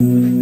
Mm-hmm.